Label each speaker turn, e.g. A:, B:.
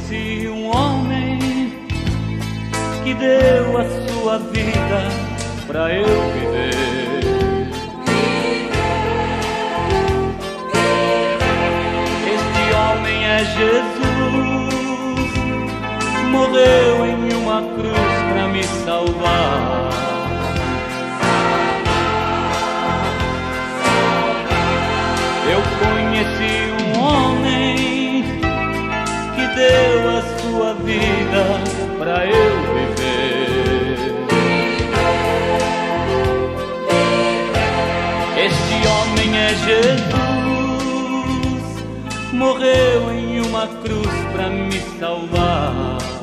A: conheci um homem que deu a sua vida para eu viver. Este homem é Jesus, morreu em uma cruz para me salvar. Eu Jesus, morreu em uma cruz para me salvar.